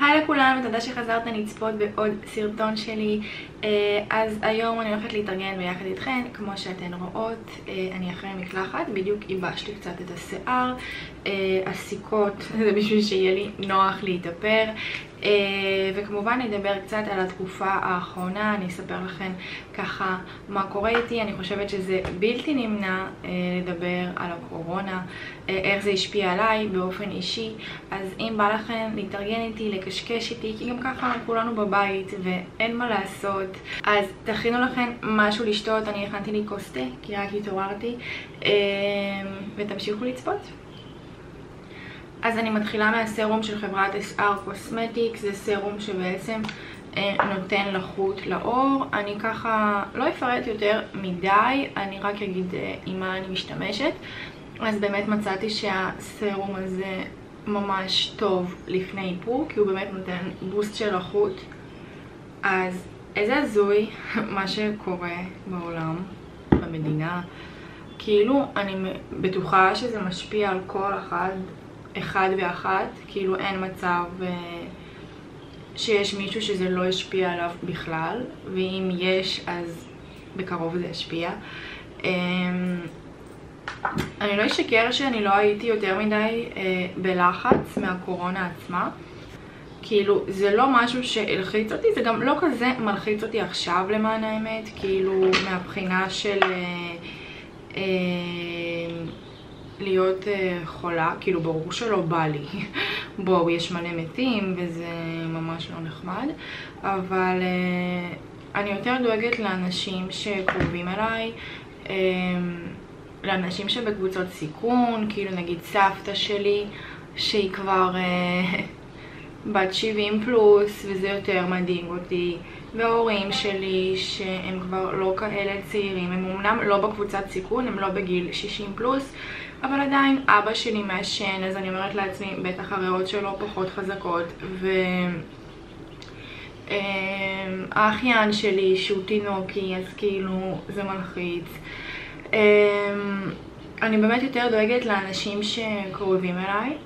היי לכולם, תודה שחזרתם לצפות בעוד סרטון שלי. אה, אז היום אני הולכת להתארגן ביחד איתכן, כמו שאתן רואות, אה, אני אחרי מקלחת, בדיוק ייבשתי קצת את השיער, אה, הסיכות, זה בשביל שיהיה לי נוח להתאפר. וכמובן נדבר קצת על התקופה האחרונה, אני אספר לכם ככה מה קורה איתי, אני חושבת שזה בלתי נמנע לדבר על הקורונה, איך זה השפיע עליי באופן אישי, אז אם בא לכם להתארגן איתי, לקשקש איתי, כי גם ככה כולנו בבית ואין מה לעשות. אז תכינו לכם משהו לשתות, אני הכנתי לי כוס תה, כי רק התעוררתי, ותמשיכו לצפות. אז אני מתחילה מהסרום של חברת SR קוסמטיק, זה סרום שבעצם אה, נותן לחות לאור. אני ככה לא אפרט יותר מדי, אני רק אגיד אה, עם מה אני משתמשת. אז באמת מצאתי שהסרום הזה ממש טוב לפני איפור, כי הוא באמת נותן בוסט של לחות. אז איזה הזוי מה שקורה בעולם, במדינה. כאילו, אני בטוחה שזה משפיע על כל אחד, אחד ואחת. כאילו, אין מצב אה, שיש מישהו שזה לא ישפיע עליו בכלל, ואם יש, אז בקרוב זה ישפיע. אמ, אני לא אשקר שאני לא הייתי יותר מדי אה, בלחץ מהקורונה עצמה. כאילו, זה לא משהו שהלחיץ אותי, זה גם לא כזה מלחיץ אותי עכשיו למען האמת, כאילו, מהבחינה של אה, אה, להיות אה, חולה, כאילו, ברור שלא בא לי. בואו, יש מלא מתים וזה ממש לא נחמד, אבל אה, אני יותר דואגת לאנשים שקרובים אליי, אה, לאנשים שבקבוצות סיכון, כאילו נגיד סבתא שלי, שהיא כבר... אה, בת 70 פלוס, וזה יותר מדאיג אותי. וההורים שלי, שהם כבר לא כאלה צעירים, הם אמנם לא בקבוצת סיכון, הם לא בגיל 60 פלוס, אבל עדיין אבא שלי מעשן, אז אני אומרת לעצמי, בטח הריאות שלו פחות חזקות, ו... אמ, האחיין שלי שהוא תינוקי, אז כאילו זה מלחיץ. אמ, אני באמת יותר דואגת לאנשים שקרובים אליי,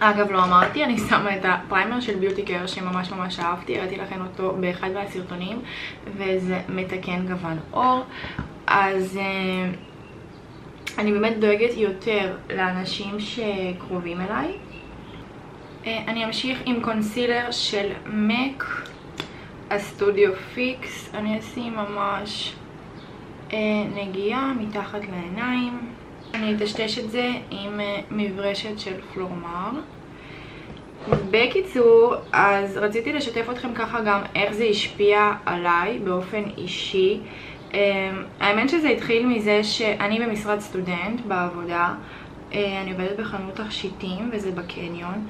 אגב, לא אמרתי, אני שמה את הפריימר של ביוטי קר שממש ממש אהבתי, הראיתי לכם אותו באחד מהסרטונים, וזה מתקן גוון אור. אז uh, אני באמת דואגת יותר לאנשים שקרובים אליי. Uh, אני אמשיך עם קונסילר של MAC, ה Studio Fix. אני אשים ממש uh, נגיעה מתחת לעיניים. אני אטשטש את זה עם אה, מברשת של Flormar. בקיצור, אז רציתי לשתף אתכם ככה גם איך זה השפיע עליי באופן אישי. אמ, האמת שזה התחיל מזה שאני במשרת סטודנט בעבודה, אה, אני עובדת בחנות תכשיטים וזה בקניון,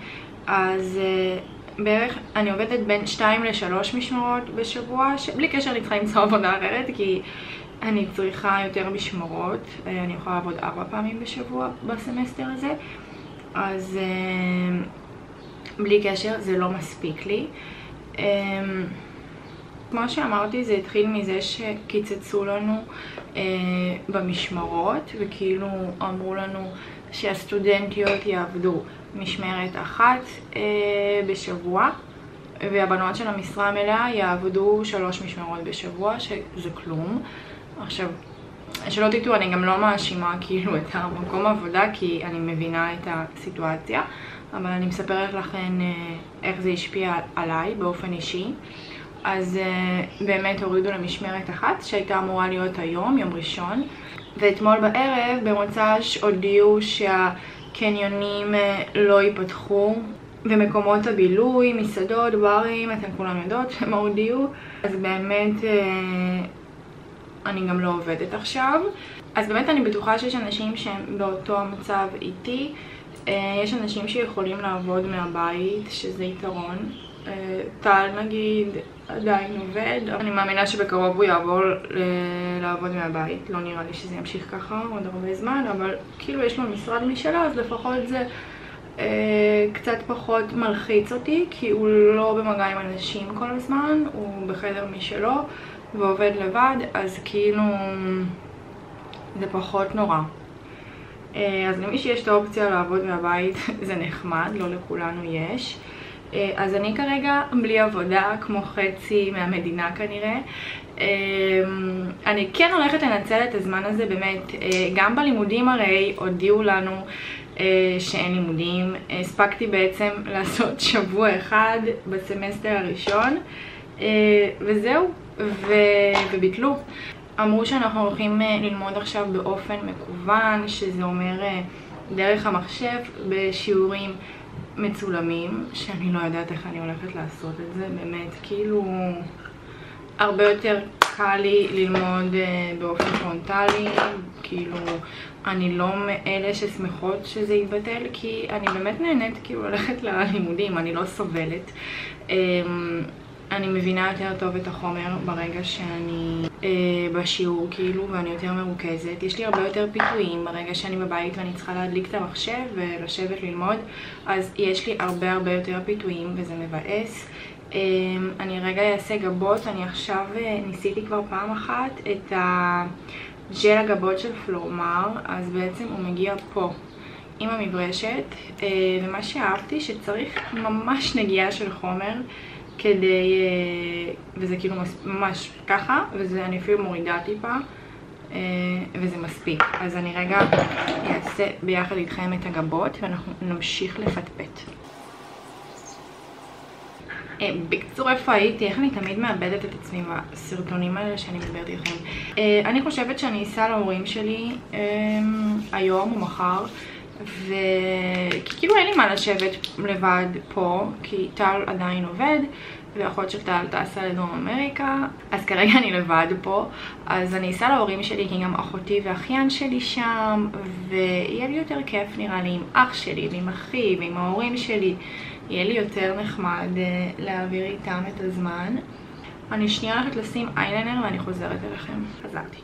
אז אה, בערך אני עובדת בין 2 ל-3 משמרות בשבוע, בלי קשר אני צריכה למצוא עבודה אחרת, כי אני צריכה יותר משמרות, אה, אני יכולה לעבוד ארבע פעמים בשבוע בסמסטר הזה, אז בלי קשר זה לא מספיק לי. כמו שאמרתי זה התחיל מזה שקיצצו לנו אה, במשמרות וכאילו אמרו לנו שהסטודנטיות יעבדו משמרת אחת אה, בשבוע והבנות של המשרה המלאה יעבדו שלוש משמרות בשבוע שזה כלום עכשיו, שלא תטעו, אני גם לא מאשימה כאילו את המקום עבודה, כי אני מבינה את הסיטואציה, אבל אני מספרת לכם אה, איך זה השפיע עליי באופן אישי. אז uh, באמת הורידו למשמרת אחת שהייתה אמורה להיות היום, יום ראשון ואתמול בערב במוצ"ש הודיעו שהקניונים uh, לא ייפתחו ומקומות הבילוי, מסעדות, ברים, אתם כולם יודעות מה הודיעו אז באמת uh, אני גם לא עובדת עכשיו. אז באמת אני בטוחה שיש אנשים שהם באותו המצב איתי. יש אנשים שיכולים לעבוד מהבית, שזה יתרון. טל נגיד עדיין עובד, אני מאמינה שבקרוב הוא יעבור לעבוד מהבית, לא נראה לי שזה ימשיך ככה עוד הרבה זמן, אבל כאילו יש לו משרד משלו, אז לפחות זה אה, קצת פחות מלחיץ אותי, כי הוא לא במגע עם אנשים כל הזמן, הוא בחדר משלו, ועובד לבד, אז כאילו זה פחות נורא. אה, אז למי שיש את האופציה לעבוד מהבית זה נחמד, לא לכולנו יש. אה, אז אני כרגע בלי עבודה, כמו חצי מהמדינה כנראה. אה, אני כן הולכת לנצל את הזמן הזה באמת, אה, גם בלימודים הרי הודיעו לנו שאין לימודים. הספקתי בעצם לעשות שבוע אחד בסמסטר הראשון, וזהו, ו... וביטלו. אמרו שאנחנו הולכים ללמוד עכשיו באופן מקוון, שזה אומר דרך המחשב בשיעורים מצולמים, שאני לא יודעת איך אני הולכת לעשות את זה, באמת, כאילו הרבה יותר קל לי ללמוד uh, באופן פרונטלי, כאילו אני לא מאלה ששמחות שזה יתבטל, כי אני באמת נהנית כאילו ללכת ללימודים, אני לא סובלת. אני מבינה יותר טוב את החומר ברגע שאני אה, בשיעור כאילו ואני יותר מרוכזת. יש לי הרבה יותר פיתויים ברגע שאני בבית ואני צריכה להדליק את המחשב ולשבת ללמוד, אז יש לי הרבה הרבה יותר פיתויים וזה מבאס. אה, אני רגע אעשה גבות, אני עכשיו אה, ניסיתי כבר פעם אחת את הג'ל הגבות של פלורמר, אז בעצם הוא מגיע פה. עם המברשת, אה, ומה שאהבתי שצריך ממש נגיעה של חומר כדי, אה, וזה כאילו ממש ככה, ואני אפילו מורידה טיפה, אה, וזה מספיק. אז אני רגע אעשה ביחד איתכם את הגבות, ואנחנו נמשיך לפטפט. אה, בקצור, איפה הייתי? איך אני תמיד מאבדת את עצמי בסרטונים האלה שאני מדברת איתכם. אני חושבת שאני אסע להורים שלי היום או מחר. וכאילו אין לי מה לשבת לבד פה, כי טל עדיין עובד, ואחות של טל טסה לדרום אמריקה, אז כרגע אני לבד פה, אז אני אסע להורים שלי, כי גם אחותי ואחיין שלי שם, ויהיה לי יותר כיף נראה לי עם אח שלי, ועם אחי, ועם ההורים שלי, יהיה לי יותר נחמד אה, להעביר איתם את הזמן. אני שנייה הולכת לשים איילנר ואני חוזרת אליכם. חזרתי.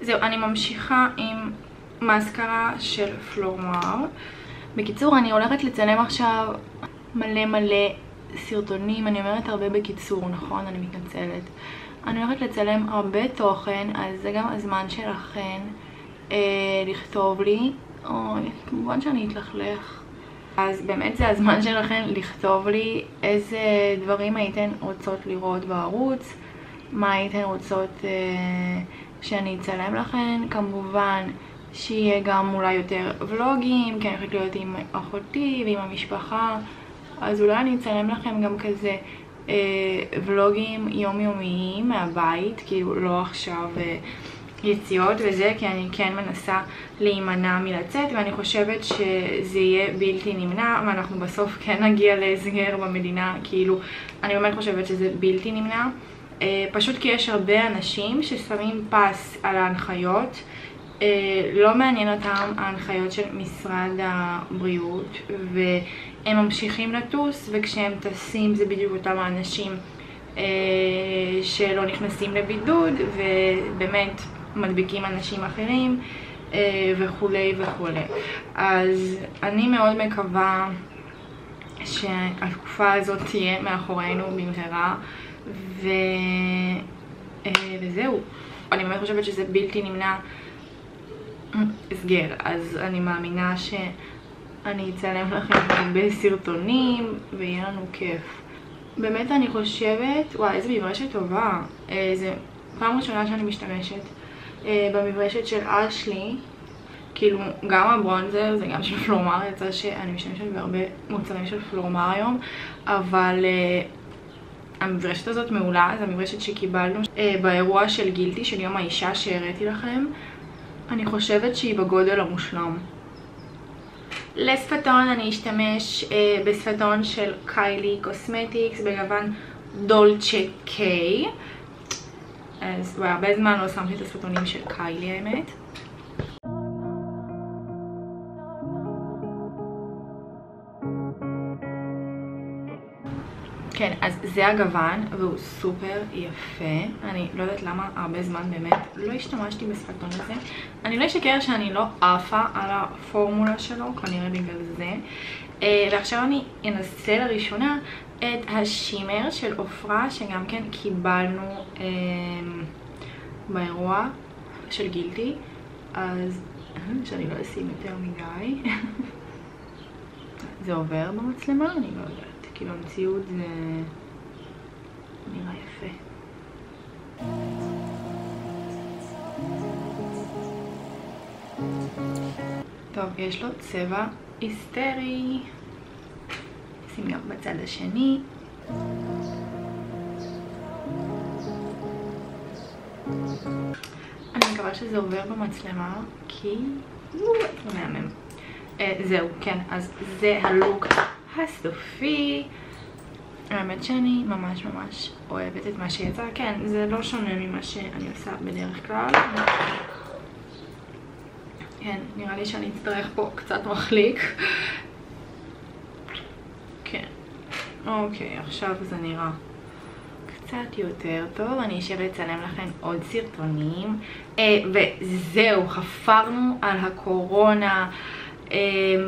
זהו, אני ממשיכה עם מאסקרה של פלורמר. בקיצור, אני הולכת לצלם עכשיו מלא מלא סרטונים, אני אומרת הרבה בקיצור, נכון? אני מתנצלת. אני הולכת לצלם הרבה תוכן, אז זה גם הזמן שלכן אה, לכתוב לי, או כמובן שאני אתלכלך. אז באמת זה הזמן שלכן לכתוב לי איזה דברים הייתן רוצות לראות בערוץ, מה הייתן רוצות אה, שאני אצלם לכן, כמובן שיהיה גם אולי יותר ולוגים, כי אני הולכת להיות עם אחותי ועם המשפחה, אז אולי אני אצלם לכם גם כזה אה, ולוגים יומיומיים מהבית, כאילו לא עכשיו אה, יציאות וזה, כי אני כן מנסה להימנע מלצאת, ואני חושבת שזה יהיה בלתי נמנע, ואנחנו בסוף כן נגיע להסגר במדינה, כאילו, אני באמת חושבת שזה בלתי נמנע. אה, פשוט כי יש הרבה אנשים ששמים פס על ההנחיות. אה, לא מעניין אותם ההנחיות של משרד הבריאות והם ממשיכים לטוס וכשהם טסים זה בדיוק אותם האנשים אה, שלא נכנסים לבידוד ובאמת מדביקים אנשים אחרים אה, וכולי וכולי. אז אני מאוד מקווה שהתקופה הזאת תהיה מאחורינו במהרה ו... וזהו. אני באמת חושבת שזה בלתי נמנע הסגר, אז אני מאמינה שאני אצלם לכם הרבה סרטונים ויהיה לנו כיף. באמת אני חושבת, וואי איזה מברשת טובה, אה, זה פעם ראשונה שאני משתמשת אה, במברשת של אשלי, כאילו גם הברונזר זה גם של פלורמר, יצא שאני משתמשת בהרבה מוצרים של פלורמר היום, אבל אה, המברשת הזאת מעולה, זו המברשת שקיבלנו באירוע של גילטי של יום האישה שהראיתי לכם. אני חושבת שהיא בגודל המושלם. לשפתון אני אשתמש אה, בשפתון של Kylie Cosmetics בגוון Dolce K. אז הרבה זמן לא שמתי את השפתונים של Kylie האמת. כן, אז זה הגוון, והוא סופר יפה. אני לא יודעת למה הרבה זמן באמת לא השתמשתי בספקטון הזה. אני לא אשקר שאני לא עפה על הפורמולה שלו, כנראה בגלל זה. Uh, ועכשיו אני אנסה לראשונה את השימר של עופרה, שגם כן קיבלנו uh, באירוע של גילטי. אז שאני לא אשים יותר מדי. זה עובר במצלמה? אני לא יודעת. כי במציאות זה נראה יפה. טוב, יש לו צבע היסטרי. שים גם בצד השני. אני מקווה שזה עובר במצלמה, כי הוא מהמם. אה, זהו, כן, אז זה הלוק הסופי. האמת שאני ממש ממש אוהבת את מה שיצא. כן, זה לא שונה ממה שאני עושה בדרך כלל. כן, נראה לי שאני אצטרך פה קצת מחליק. כן. אוקיי, עכשיו זה נראה קצת יותר טוב. אני אשב לצלם לכם עוד סרטונים. אה, וזהו, חפרנו על הקורונה. אמ,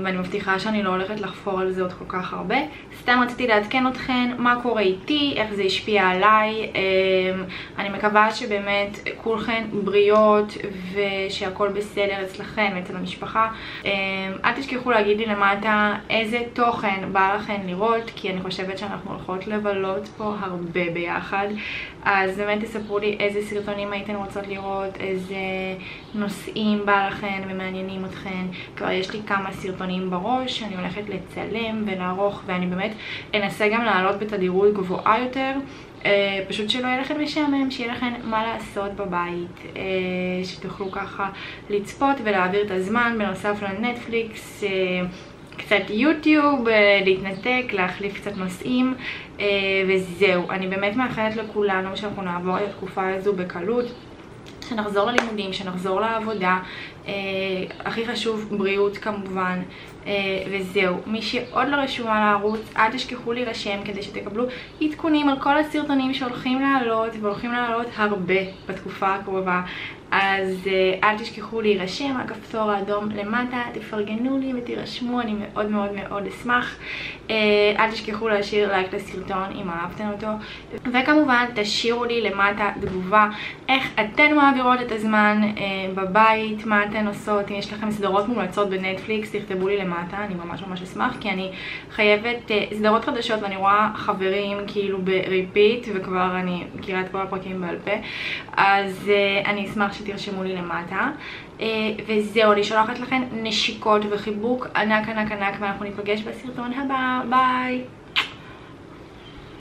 ואני מבטיחה שאני לא הולכת לחפור על זה עוד כל כך הרבה. סתם רציתי לעדכן אתכן מה קורה איתי, איך זה השפיע עליי. אמ, אני מקווה שבאמת כולכן בריאות ושהכול בסדר אצלכן ואצל המשפחה. אמ, אל תשכחו להגיד לי למטה איזה תוכן בא לכן לראות, כי אני חושבת שאנחנו הולכות לבלות פה הרבה ביחד. אז באמת תספרו לי איזה סרטונים הייתן רוצות לראות, איזה נושאים בא לכן ומעניינים אתכן. כבר יש לי כמה סרטונים בראש שאני הולכת לצלם ולערוך ואני באמת אנסה גם לעלות בתדירות גבוהה יותר אה, פשוט שלא יהיה לכם משעמם, שיהיה לכם מה לעשות בבית, אה, שתוכלו ככה לצפות ולהעביר את הזמן בנוסף לנטפליקס אה, קצת יוטיוב, להתנתק, להחליף קצת נושאים וזהו. אני באמת מאחלת לכולנו שאנחנו נעבור את התקופה הזו בקלות. שנחזור ללימודים, שנחזור לעבודה, אה, הכי חשוב בריאות כמובן, וזהו. מי שעוד לא רשומה לערוץ, אל תשכחו להירשם כדי שתקבלו עדכונים על כל הסרטונים שהולכים לעלות, והולכים לעלות הרבה בתקופה הקרובה. אז אה, אל תשכחו להירשם, הכפתור האדום למטה, תפרגנו לי ותירשמו, אני מאוד מאוד מאוד אשמח. אה, אל תשכחו להשאיר לייק לסרטון אם אהבתם אותו. וכמובן, תשאירו לי למטה תגובה איך אתן מעבירות את הזמן אה, בבית, מה אתן עושות, אם יש לכם סדרות מומלצות בנטפליקס, תכתבו לי למטה, אני ממש ממש אשמח, כי אני חייבת סדרות חדשות ואני רואה חברים כאילו ב repeat, וכבר אני מכירה את כל הפרקים בעל פה, אז אני אשמח שתרשמו לי למטה. אה, וזהו, אני שולחת לכם נשיקות וחיבוק ענק ענק ענק ואנחנו ניפגש בסרטון הבא, ביי!